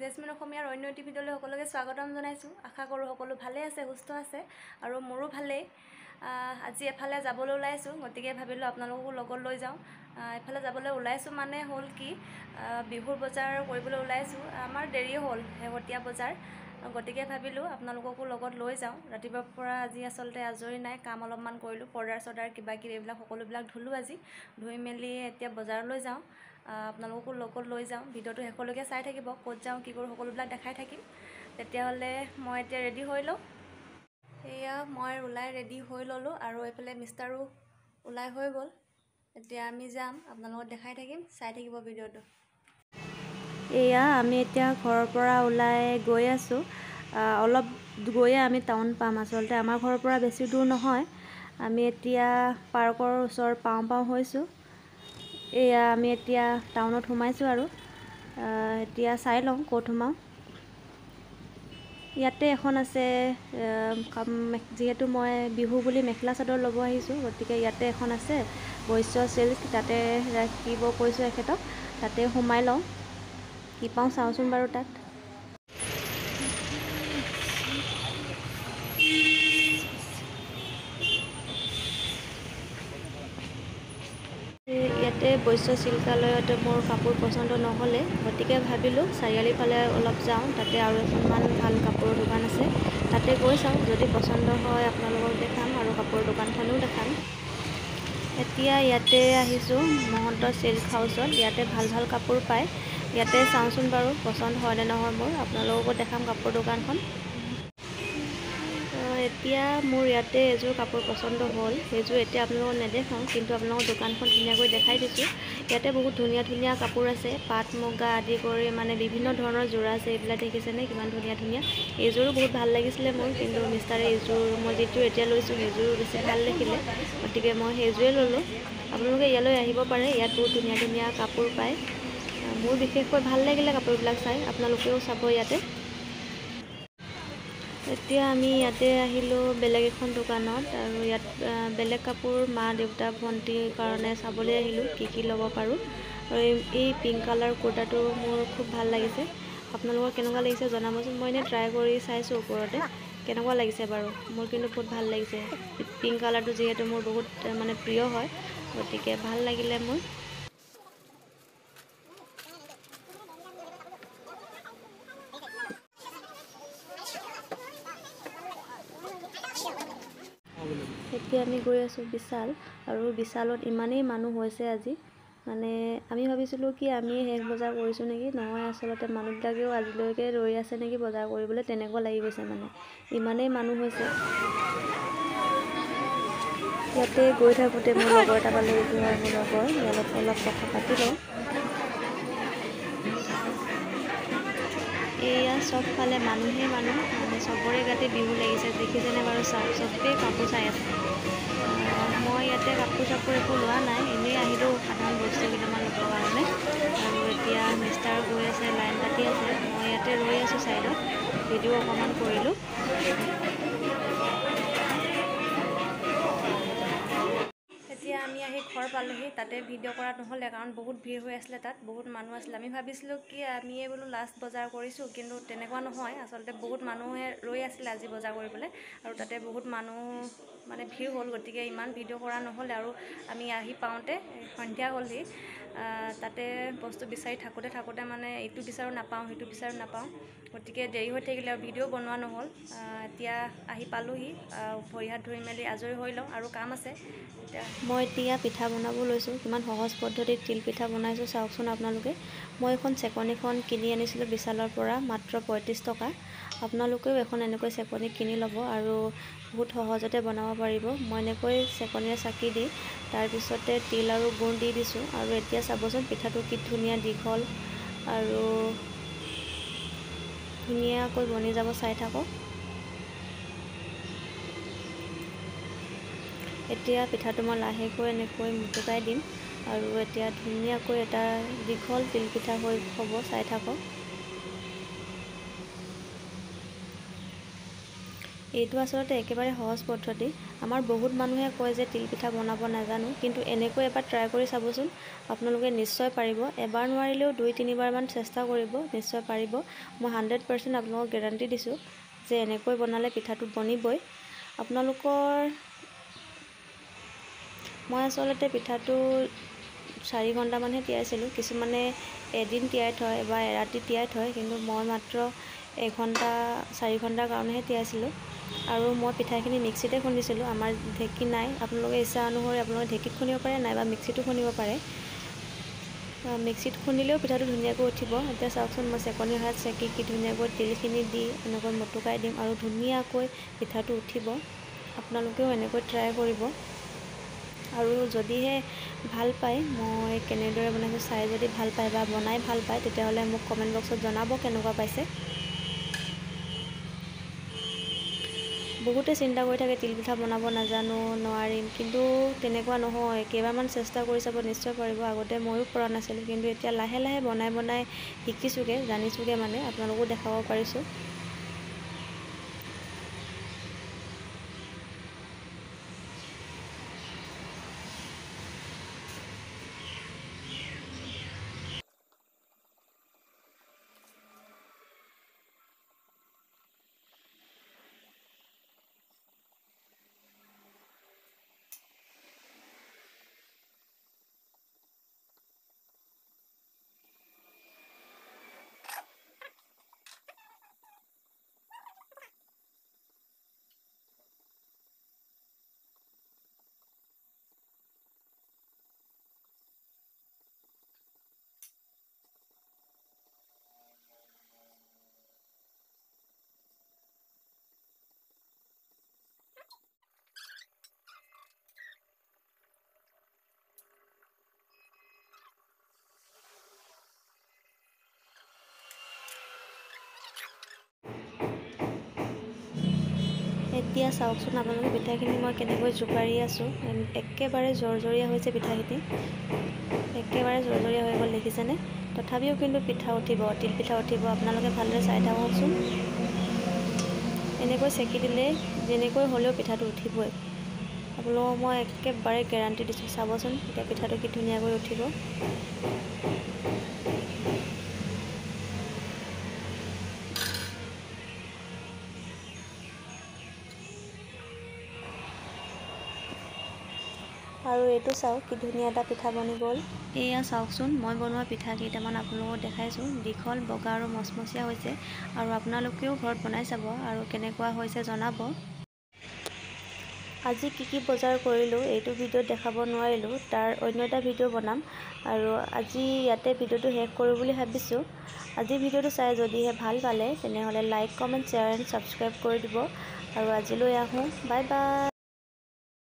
Jasmine অসমীয়াৰ অন্য এটি ভিডিঅ'লৈ সকলোকে স্বাগতম জনাইছোঁ। আশা কৰোঁ সকলো ভালেই আছে সুস্থ আছে আৰু মোৰো ভালেই। আজি এফালে যাবলৈ ওলাইছোঁ গতিকে ভাবিলোঁ আপোনালোককো লগত লৈ যাওঁ। এফালে যাবলৈ ওলাইছোঁ মানে হ'ল কি বিহুৰ বজাৰ কৰিবলৈ ওলাইছোঁ। আমাৰ দেৰি হ'ল শেহতীয়া বজাৰ গতিকে ভাবিলোঁ আপোনালোককো লগত লৈ যাওঁ। ৰাতিপুৱাৰ পৰা আজি আচলতে আজৰি নাই কাম অলপমান কৰিলোঁ পৰ্দাৰ চৰ্দাৰ কিবা কিবি এইবিলাক সকলোবিলাক ধুলোঁ আজি। ধুই মেলি এতিয়া বজাৰলৈ যাওঁ। আপোনালোককো লগত লৈ যাওঁ। ভিডিঅ'টো শেষলৈকে চাই থাকিব ক'ত যাওঁ কি কৰোঁ সকলোবিলাক দেখাই থাকিম। তেতিয়াহ'লে মই এতিয়া ৰেডি হৈ লওঁ। এয়া মই ওলাই ৰেডি হৈ ল'লোঁ আৰু এইফালে মিষ্টাৰো ওলাই হৈ গ'ল। এতিয়া আমি যাম আপোনালোকক দেখাই থাকিম চাই থাকিব ভিডিঅ'টো। এয়া আমি এতিয়া ঘৰৰ পৰা ওলাই গৈ আছোঁ। অলপ গৈয়ে আমি টাউন পাম। আচলতে আমাৰ ঘৰৰ পৰা বেছি দূৰ নহয়। আমি এতিয়া পাৰ্কৰ ওচৰ পাওঁ পাওঁ হৈছোঁ। এয়া আমি এতিয়া টাউনত সোমাইছোঁ আৰু এতিয়া চাই লওঁ ক'ত সোমাওঁ। ইয়াতে এখন আছে যিহেতু মই বিহু বুলি মেখেলা চাদৰ ল'ব আহিছোঁ গতিকে ইয়াতে এখন আছে বৈশ্য চিল্ক তাতে ৰাখিব কৈছোঁ এখেতক তাতে সোমাই লওঁ। কি পাওঁ চাওঁচোন বাৰু তাত। ইয়াতে বৈশ্য চিল্কালয়তে মোৰ কাপোৰ পচন্দ নহ'লে গতিকে ভাবিলোঁ চাৰিআলিৰ ফালে অলপ যাওঁ তাতে আৰু এখনমান ভাল কাপোৰৰ দোকান আছে। তাতে গৈ চাওঁ যদি পচন্দ হয় আপোনালোকক দেখাম আৰু কাপোৰৰ দোকানখনো দেখাম। এতিয়া ইয়াতে আহিছোঁ মহন্ত চিল্ক হাউচত। ইয়াতে ভাল ভাল কাপোৰ পায়। ইয়াতে চাওঁচোন বাৰু পচন্দ হয় নে নহয় মোৰ? আপোনালোককো দেখাম কাপোৰ দোকানখন। এতিয়া মোৰ ইয়াতে এযোৰ কাপোৰ পচন্দ হ'ল। সেইযোৰ এতিয়া আপোনালোকক নেদেখাওঁ কিন্তু আপোনালোকৰ দোকানখন ধুনীয়াকৈ দেখাই দিছোঁ। ইয়াতে বহুত ধুনীয়া ধুনীয়া কাপোৰ আছে পাট মুগা আদি কৰি মানে বিভিন্ন ধৰণৰ যোৰা আছে এইবিলাক দেখিছেনে? কিমান ধুনীয়া ধুনীয়া। এইযোৰো বহুত ভাল লাগিছিলে মোৰ কিন্তু মিষ্টাৰে এইযোৰ মই যিটো এতিয়া লৈছোঁ সেইযোৰ বেছি ভাল দেখিলে। গতিকে মই সেইযোৰে ল'লোঁ। আপোনালোকে ইয়ালৈ আহিব পাৰে ইয়াত বহুত ধুনীয়া ধুনীয়া কাপোৰ পায়। মোৰ বিশেষকৈ ভাল লাগিলে কাপোৰবিলাক চাই আপোনালোকেও চাব ইয়াতে। এতিয়া আমি ইয়াতে আহিলোঁ বেলেগ এখন দোকানত আৰু ইয়াত বেলেগ কাপোৰ মা দেউতা ভণ্টিৰ কাৰণে চাবলৈ আহিলোঁ কি কি ল'ব পাৰোঁ। আৰু এই পিংক কালাৰ কুৰ্তাটো মোৰ খুব ভাল লাগিছে। আপোনালোকৰ কেনেকুৱা লাগিছে জনাবচোন মই এনেই ট্ৰাই কৰি চাইছোঁ ওপৰতে। কেনেকুৱা লাগিছে বাৰু? মোৰ কিন্তু বহুত ভাল লাগিছে। পিংক কালাৰটো যিহেতু মোৰ বহুত মানে প্ৰিয় হয় গতিকে ভাল লাগিলে মোৰ। এতিয়া আমি গৈ আছোঁ বিশাল আৰু বিশালত ইমানেই মানুহ হৈছে আজি। মানে আমি ভাবিছিলোঁ কি আমি শেষ বজাৰ কৰিছোঁ নেকি? নহয় আচলতে মানুহবিলাকেও আজিলৈকে ৰৈ আছে নেকি বজাৰ কৰিবলৈ? তেনেকুৱা লাগি গৈছে মানে। ইমানেই মানুহ হৈছে। ইয়াতে গৈ থাকোঁতে মোৰ লগৰ এটা পালোঁ এইটো হয় মোৰ লগৰ। ইয়াত অলপ কথা পাতি লওঁ। এয়া চবফালে মানুহে মানুহ। মানে গাতে বিহু লাগিছে দেখিছেনে বাৰু চাওক চবেই কাপোৰ চাই আছে। মই ইয়াতে কাপোৰ চাপোৰ একো লোৱা নাই এনেই আহিলোঁ সাধাৰণ বস্তু কেইটামান ল'বৰ কাৰণে। আৰু এতিয়া মিষ্টাৰ গৈ আছে লাইন পাতি আছে মই ইয়াতে ৰৈ আছোঁ ছাইডত ভিডিঅ' অকণমান কৰিলোঁ। পালোহি তাতে ভিডিঅ' কৰা নহ'লে কাৰণ বহুত ভিৰ হৈ আছিলে তাত বহুত মানুহ আছিলে। আমি ভাবিছিলোঁ কি আমিয়ে বোলো লাষ্ট বজাৰ কৰিছোঁ কিন্তু তেনেকুৱা নহয়। আচলতে বহুত মানুহে ৰৈ আছিলে আজি বজাৰ কৰিবলৈ আৰু তাতে বহুত মানুহ মানে ভিৰ হ'ল গতিকে ইমান ভিডিঅ' কৰা নহ'লে আৰু আমি আহি পাওঁতে সন্ধিয়া হ'লহি তাতে বস্তু বিচাৰি থাকোঁতে থাকোঁতে মানে ইটো বিচাৰোঁ নাপাওঁ সিটো বিচাৰোঁ নাপাওঁ। গতিকে দেৰি হৈ থাকিলে আৰু ভিডিঅ' বনোৱা নহ'ল। এতিয়া আহি পালোহি ভৰি হাত ধুই মেলি আজৰি হৈ লওঁ আৰু কাম আছে। এতিয়া মই এতিয়া পিঠা বনাব লৈছোঁ কিমান সহজ পদ্ধতিত তিল পিঠা বনাইছোঁ চাওকচোন আপোনালোকে। মই এখন চেকনিখন কিনি আনিছিলোঁ বিশালৰ পৰা মাত্ৰ পঁয়ত্ৰিছ টকা। আপোনালোকেও এখন এনেকৈ চেকনি কিনি ল'ব আৰু বহুত সহজতে বনাব পাৰিব। মই এনেকৈ চেকনিৰে চাকি দি তাৰপিছতে তিল আৰু গুৰ দি দিছোঁ আৰু এতিয়া চাবচোন পিঠাটো কি ধুনীয়া দীঘল আৰু ধুনীয়াকৈ বনি যাব চাই থাকক। এতিয়া পিঠাটো মই লাহেকৈ এনেকৈ মুটুকাই দিম আৰু এতিয়া ধুনীয়াকৈ এটা দীঘল তিলপিঠা হৈ হ'ব চাই থাকক। এইটো আচলতে একেবাৰে সহজ পদ্ধতি। আমাৰ বহুত মানুহে কয় যে তিলপিঠা বনাব নাজানো কিন্তু এনেকৈ এবাৰ ট্ৰাই কৰি চাবচোন আপোনালোকে নিশ্চয় পাৰিব। এবাৰ নোৱাৰিলেও দুই তিনিবাৰমান চেষ্টা কৰিব নিশ্চয় পাৰিব। মই হাণ্ড্ৰেড পাৰ্চেণ্ট আপোনালোকক গেৰাণ্টি দিছোঁ যে এনেকৈ বনালে পিঠাটো বনিবই। আপোনালোকৰ মই আচলতে পিঠাটো চাৰি ঘণ্টামানহে তিয়াইছিলোঁ। কিছুমানে এদিন তিয়াই থয় বা এৰাতি তিয়াই থয় কিন্তু মই মাত্ৰ এঘণ্টা চাৰি ঘণ্টাৰ কাৰণেহে তিয়াইছিলোঁ। আৰু মই পিঠাখিনি মিক্সিতে খুন্দিছিলোঁ। আমাৰ ঢেঁকী নাই। আপোনালোকে ইচ্ছা অনুসৰি আপোনালোকে ঢেঁকীত খুন্দিব পাৰে নাইবা মিক্সিতো খুন্দিব পাৰে। মিক্সিত খুন্দিলেও পিঠাটো ধুনীয়াকৈ উঠিব। এতিয়া চাওকচোন মই চেকনি হাত চেকি কি ধুনীয়াকৈ তিলখিনি দি এনেকৈ মটুকাই দিম আৰু ধুনীয়াকৈ পিঠাটো উঠিব। আপোনালোকেও এনেকৈ ট্ৰাই কৰিব। আৰু যদিহে ভাল পায় মই কেনেদৰে বনাইছোঁ চাই যদি ভাল পায় বা বনাই ভাল পায় তেতিয়াহ'লে মোক কমেণ্ট বক্সত জনাব কেনেকুৱা পাইছে। বহুতে চিন্তা কৰি থাকে তিলপিঠা বনাব নাজানো নোৱাৰিম কিন্তু তেনেকুৱা নহয় কেইবাৰমান চেষ্টা কৰি চাব নিশ্চয় পাৰিব আগতে ময়ো পৰা নাছিলোঁ কিন্তু এতিয়া লাহে লাহে বনাই বনাই শিকিছোঁগৈ জানিছোঁগৈ মানে আপোনালোকো দেখাব পাৰিছোঁ। এতিয়া চাওকচোন আপোনালোকে পিঠাখিনি মই কেনেকৈ জোকাৰি আছোঁ। একেবাৰে জৰজৰীয়া হৈছে পিঠাখিনি। একেবাৰে জৰজৰীয়া হৈ গ'ল দেখিছেনে? তথাপিও কিন্তু পিঠা উঠিব তিল পিঠা উঠিব আপোনালোকে ভালদৰে চাই থাককচোন। এনেকৈ চেকি দিলে যেনেকৈ হ'লেও পিঠাটো উঠিবই। আপোনালোকক মই একেবাৰে গেৰাণ্টি দিছোঁ চাবচোন এতিয়া পিঠাটো কি ধুনীয়াকৈ উঠিব। আৰু এইটো চাওক কি ধুনীয়া এটা পিঠা বনি গ'ল। এয়া চাওকচোন মই বনোৱা পিঠা কেইটামান আপোনালোকক দেখাইছোঁ। দীঘল বগা আৰু মচমচীয়া হৈছে আৰু আপোনালোকেও ঘৰত বনাই চাব আৰু কেনেকুৱা হৈছে জনাব। আজি কি কি বজাৰ কৰিলোঁ এইটো ভিডিঅ'ত দেখাব নোৱাৰিলোঁ তাৰ অন্য এটা ভিডিঅ' বনাম আৰু আজি ইয়াতে ভিডিঅ'টো শেষ কৰোঁ বুলি ভাবিছোঁ। আজি ভিডিঅ'টো চাই যদিহে ভাল পালে তেনেহ'লে like comment share and subscribe কৰি দিব আৰু আজিলৈ আহোঁ। Bye bye.